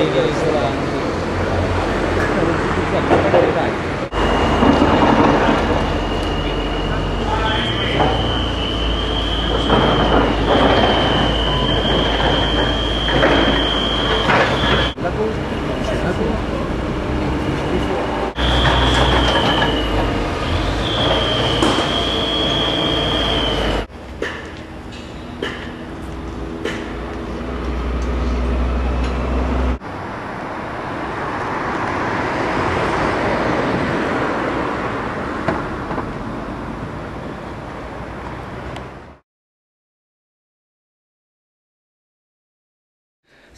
Thank uh, you.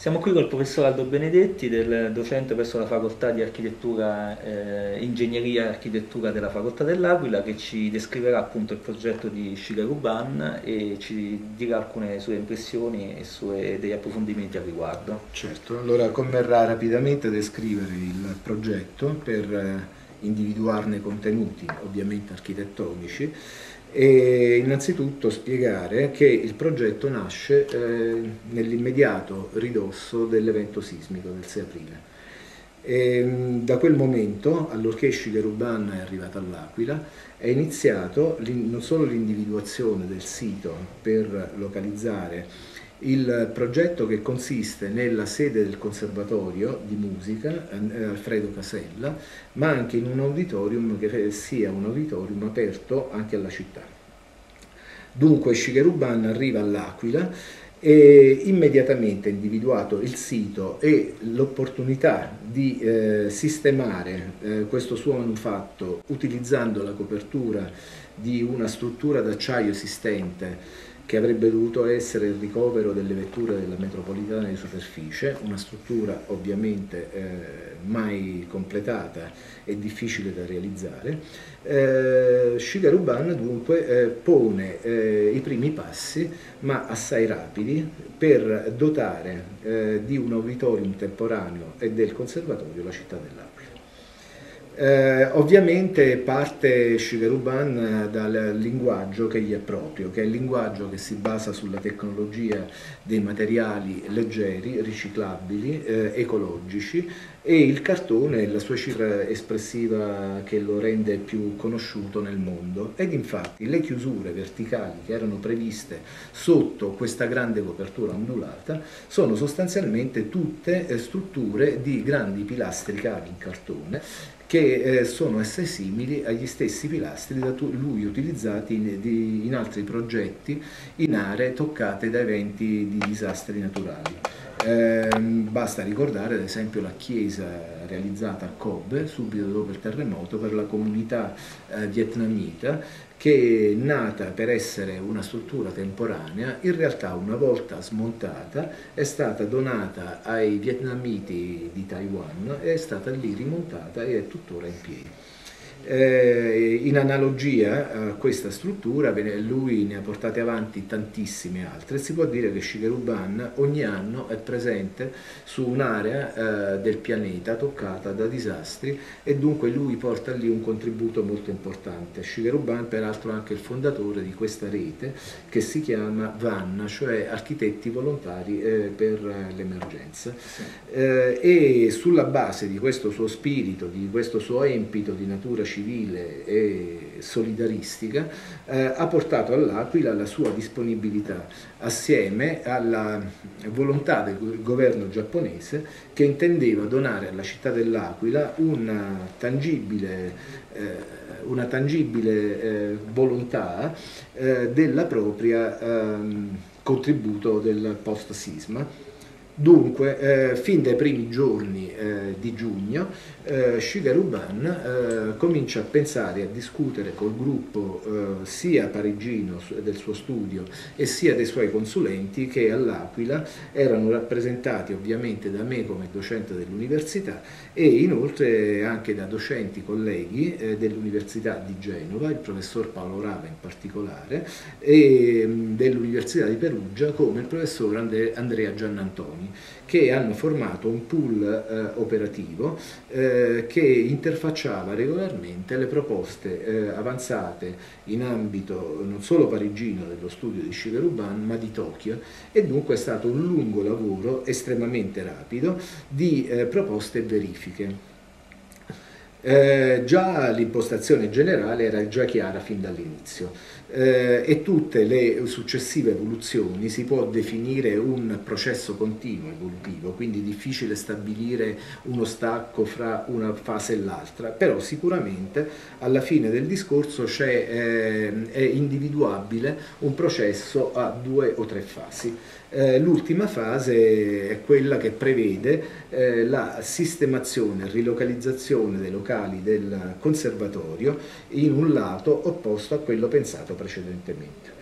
Siamo qui col professor Aldo Benedetti, del docente presso la facoltà di architettura, eh, ingegneria e architettura della facoltà dell'Aquila che ci descriverà appunto il progetto di Shigeru Ban e ci dirà alcune sue impressioni e sue, degli approfondimenti al riguardo. Certo, allora converrà rapidamente descrivere il progetto per individuarne contenuti ovviamente architettonici e innanzitutto spiegare che il progetto nasce eh, nell'immediato ridosso dell'evento sismico del 6 aprile. E, da quel momento, allorché Shigeru Ban è arrivato all'Aquila, è iniziato non solo l'individuazione del sito per localizzare il progetto che consiste nella sede del Conservatorio di Musica eh, Alfredo Casella, ma anche in un auditorium che sia un auditorium aperto anche alla città. Dunque Shigeru Ban arriva all'Aquila e immediatamente individuato il sito e l'opportunità di eh, sistemare eh, questo suo manufatto utilizzando la copertura di una struttura d'acciaio esistente che avrebbe dovuto essere il ricovero delle vetture della metropolitana di superficie, una struttura ovviamente eh, mai completata e difficile da realizzare. Eh, Shigaruban dunque eh, pone eh, i primi passi, ma assai rapidi, per dotare eh, di un auditorium temporaneo e del conservatorio la città dell'Aquila. Eh, ovviamente parte Shigeruban dal linguaggio che gli è proprio, che è il linguaggio che si basa sulla tecnologia dei materiali leggeri, riciclabili, eh, ecologici e il cartone è la sua cifra espressiva che lo rende più conosciuto nel mondo. Ed infatti le chiusure verticali che erano previste sotto questa grande copertura ondulata sono sostanzialmente tutte eh, strutture di grandi pilastri cavi in cartone che eh, sono assai simili agli stessi pilastri da lui utilizzati in, di, in altri progetti in aree toccate da eventi di disastri naturali. Eh, basta ricordare ad esempio la chiesa realizzata a Kobe subito dopo il terremoto per la comunità eh, vietnamita che nata per essere una struttura temporanea, in realtà una volta smontata è stata donata ai vietnamiti di Taiwan, è stata lì rimontata e è tuttora in piedi. Eh, in analogia a questa struttura, lui ne ha portate avanti tantissime altre, si può dire che Shigeruban ogni anno è presente su un'area eh, del pianeta toccata da disastri e dunque lui porta lì un contributo molto importante. Shigeruban peraltro è anche il fondatore di questa rete che si chiama VAN, cioè Architetti Volontari eh, per l'Emergenza. Sì. Eh, e sulla base di questo suo spirito, di questo suo empito di natura civile e solidaristica, eh, ha portato all'Aquila la sua disponibilità assieme alla volontà del governo giapponese che intendeva donare alla città dell'Aquila una tangibile, eh, una tangibile eh, volontà eh, della propria ehm, contributo del post-sisma Dunque, eh, fin dai primi giorni eh, di giugno, eh, Shigeru Ban eh, comincia a pensare e a discutere col gruppo eh, sia parigino del suo studio e sia dei suoi consulenti che all'Aquila erano rappresentati ovviamente da me come docente dell'università e inoltre anche da docenti colleghi eh, dell'Università di Genova, il professor Paolo Rava in particolare, e dell'Università di Perugia come il professor Andrea Giannantonio istituzioni che hanno formato un pool eh, operativo eh, che interfacciava regolarmente le proposte eh, avanzate in ambito non solo parigino dello studio di Shigeruban ma di Tokyo e dunque è stato un lungo lavoro estremamente rapido di eh, proposte e verifiche. Eh, già l'impostazione generale era già chiara fin dall'inizio eh, e tutte le successive evoluzioni si può definire un processo continuo evolutivo, quindi difficile stabilire uno stacco fra una fase e l'altra, però sicuramente alla fine del discorso eh, è individuabile un processo a due o tre fasi. Eh, l'ultima fase è quella che prevede eh, la sistemazione, rilocalizzazione dei locali del conservatorio in un lato opposto a quello pensato precedentemente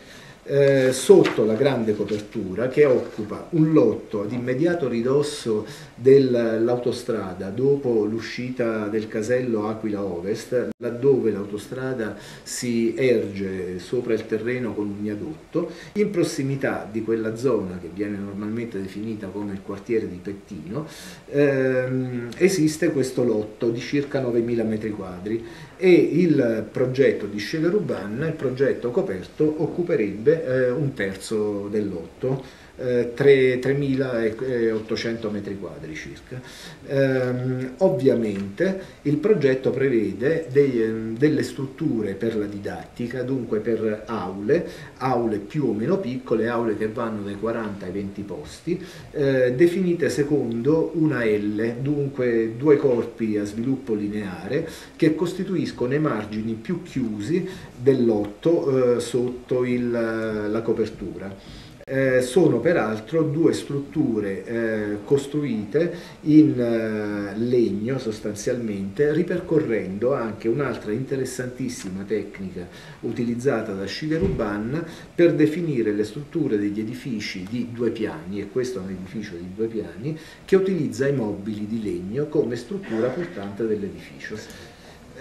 eh, sotto la grande copertura che occupa un lotto ad immediato ridosso dell'autostrada dopo l'uscita del casello Aquila Ovest, laddove l'autostrada si erge sopra il terreno con un viadotto, in prossimità di quella zona che viene normalmente definita come il quartiere di Pettino, ehm, esiste questo lotto di circa 9.000 metri quadri e il progetto di Scegaruban, il progetto coperto, occuperebbe eh, un terzo del lotto, eh, 3.800 metri quadri circa. Eh, ovviamente il progetto prevede dei, ehm, delle strutture per la didattica, dunque per aule, aule più o meno piccole, aule che vanno dai 40 ai 20 posti, eh, definite secondo una L, dunque due corpi a sviluppo lineare che costituiscono i margini più chiusi del lotto eh, sotto il, la copertura. Eh, sono peraltro due strutture eh, costruite in eh, legno sostanzialmente, ripercorrendo anche un'altra interessantissima tecnica utilizzata da Shigeruban per definire le strutture degli edifici di due piani, e questo è un edificio di due piani, che utilizza i mobili di legno come struttura portante dell'edificio.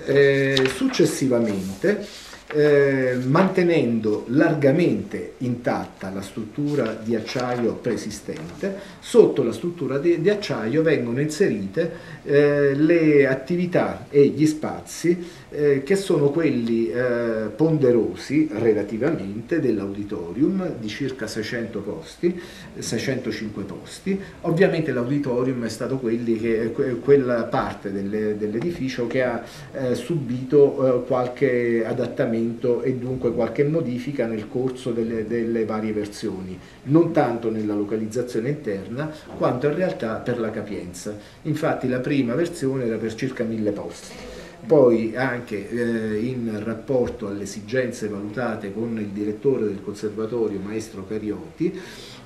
Eh, successivamente eh, mantenendo largamente intatta la struttura di acciaio preesistente, sotto la struttura di, di acciaio vengono inserite eh, le attività e gli spazi eh, che sono quelli eh, ponderosi relativamente dell'auditorium di circa 600 posti, 605 posti. Ovviamente l'auditorium è stato che, quella parte dell'edificio che ha eh, subito qualche adattamento aggiornamento e dunque qualche modifica nel corso delle, delle varie versioni, non tanto nella localizzazione interna quanto in realtà per la capienza. Infatti la prima versione era per circa mille posti poi anche eh, in rapporto alle esigenze valutate con il direttore del conservatorio, maestro Carioti,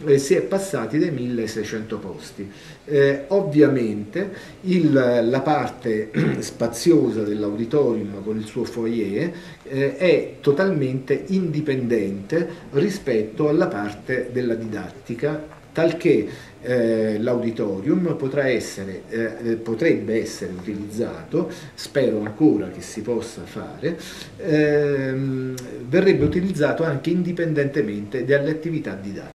eh, si è passati dai 1600 posti. Eh, ovviamente il, la parte spaziosa dell'auditorium con il suo foyer eh, è totalmente indipendente rispetto alla parte della didattica talché eh, l'auditorium essere, eh, potrebbe essere utilizzato, spero ancora che si possa fare, ehm, verrebbe utilizzato anche indipendentemente dalle attività didattiche.